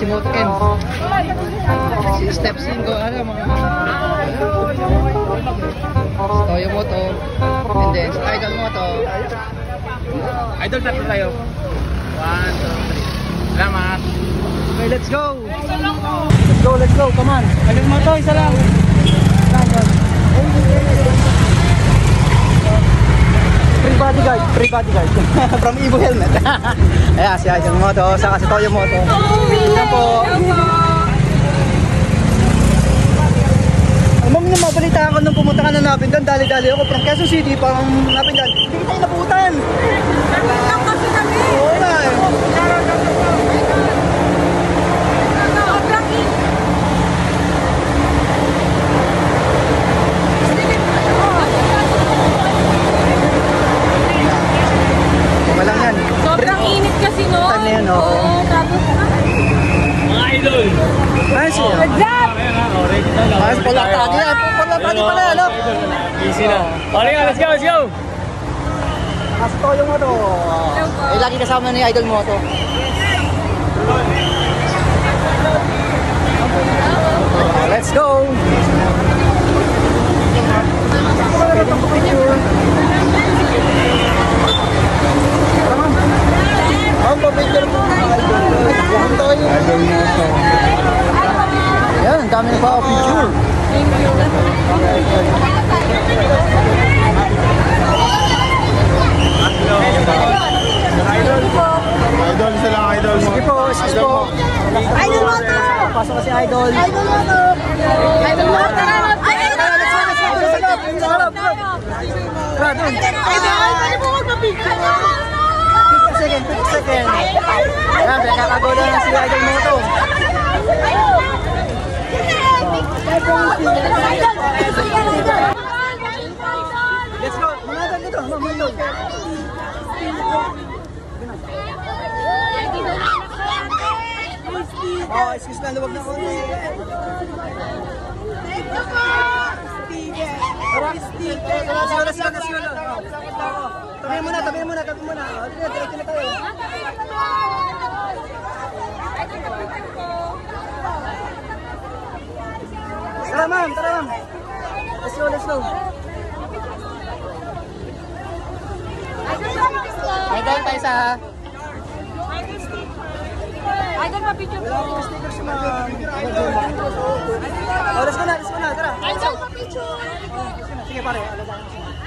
si Moto Ken. Si Step Cinco, ano mga... Si Toyo Moto. And then, si Idol Moto. Idol tatlo tayo. One, two, three. Salamat. Okay, let's go! Let's go, let's go, come on! Idol Moto, isa lang! Free bodyguard, free bodyguard. From Evo Helmet. Ayan, si Idol Moto, saka si Toyo Moto. Yan po. Ma'am, nung mabalita ako nung pumunta ka na Napindan, dali-dali ako from Quezon City, pang Napindan. Hindi kita inabutan. Lang kasi kami. Oo nga eh. Sobrang in- Walang yan. Sobrang init kasi no. Time na yan, oo. tapos Mga idol. Siya. Good job! Mas pala tagi yan. Pala tagi pala yan. Easy na. Okay, let's go, let's go. Mas mo to. Eh, lagi kasama ni Idol mo to. Let's go! Ang papicture mo mga idol. Ang toyo. Idol mo to. Yan, ang dami na pa ako picture. Idol isa lang, idol mo. Sige po, sige po. Idol mo to! Pasok kasi idol. Idol mo to! Idol mo to! Idol mo to! Tara, dun. Pwede mo magpapicture na! Second, 50 second. Yan, pinakakagulo na si Idol mo to. Let's go. Idol dito. Idol. Oh, excuse na, luwag na konti. Tara, let's go, let's go, let's go. Oh. Tabi mo na, tabi mo na, tabi mo na. Oh, sige, diretso na tayo. Tara ma'am, tara ma'am. Let's go, let's go. Idol tayo sa... Idol pa-picture Wala akong sticker si ma'am. Oh, let's go na, let's go na, tara. Idol pa-picture! Sige pare, alagaan mo.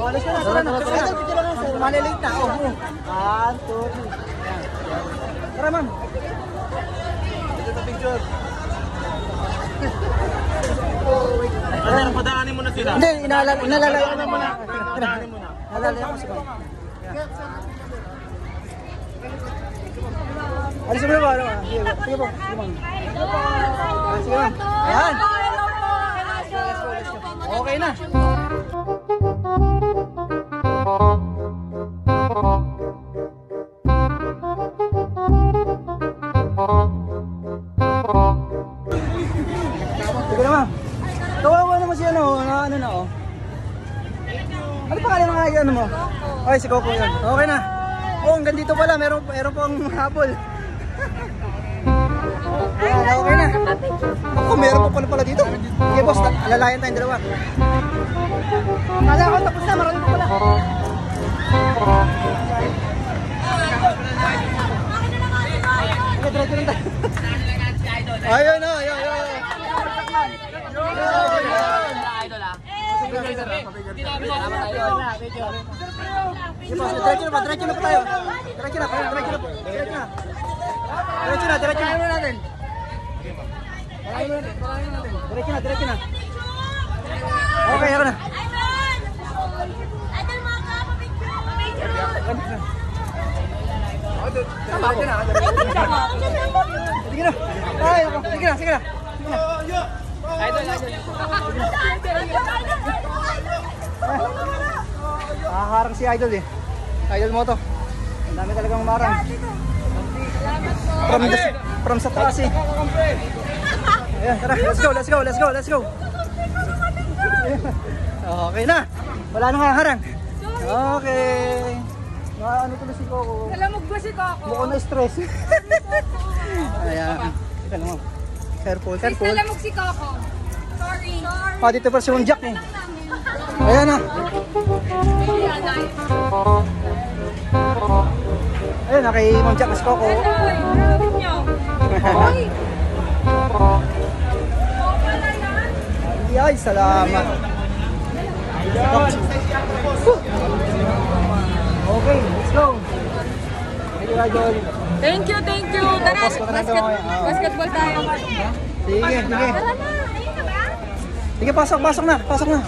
Oh, go na, tara na. Tara na, malilate na. Oh, oh. One, two, three. Yan. Tara ma'am. Ito na picture. Ano, padaanin mo na sila. Hindi, inalala, inalala. mo na. Padaanin mo na. Nalala ko si ma'am. Alis mo na ba? Ba? Sige po, sige po. Sige. Ah, ma'am. Ayan. Okay na. Sige na ma'am. Kawawa naman si ano, na ano na oh. Ano pangalan ng mga ano mo? Ay, si Coco yun. Okay na. Oh, hanggang dito pala, meron, meron pang habol. Ayan, okay na. Ako, meron pa pala pala dito. Okay, boss, alalayan tayong dalawa. Kala ko tapos na, marami pa pala. Diretso lang tayo. Ayun na, ayun, ayun. Diretso na pa, diretso na pa tayo. Diretso na, diretso na. Diretso na. Diretso na, diretso na. natin. Diretso na, diretso na. Okay, ako na. Tama ako. Sige na. Ay, ako. Sige na, sige na. Sige na. Idol, idol. Nakaharang si Idol eh. Idol mo to. Ang dami talagang umarang. From, from sa taas eh. Ayan, tara, let's go, let's go, let's go, let's go. Okay na. Wala nang haharang. Okay. Na ano tuloy si Coco? Alamog ba si Coco? Mukhang na-stress. Ayan. Teka lang, ma'am. Careful, Please careful. nalamog si Coco. Sorry. Sorry. Ah, dito pa si Ma'am Jack eh. Ayan na. Nice. Ayun, na kay Ma'am Jack si Coco. Ano, grabe niyo. Hoy. Coco na yan. Ay, salamat. Okay, let's go. Thank you, Idol. Thank you, thank you. Tara, basket. Ah. basketball tayo. Sige, sige. Tara na, ayun na ba? Sige, pasok, pasok na, pasok na.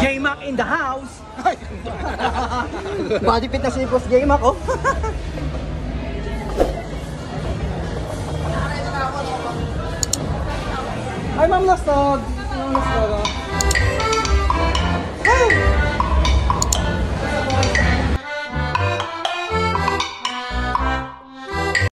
J-Mac in the house. Body fit na si Boss J-Mac, oh. Ay, Ma'am Lastog. Ma'am Lastog, oh. Woo!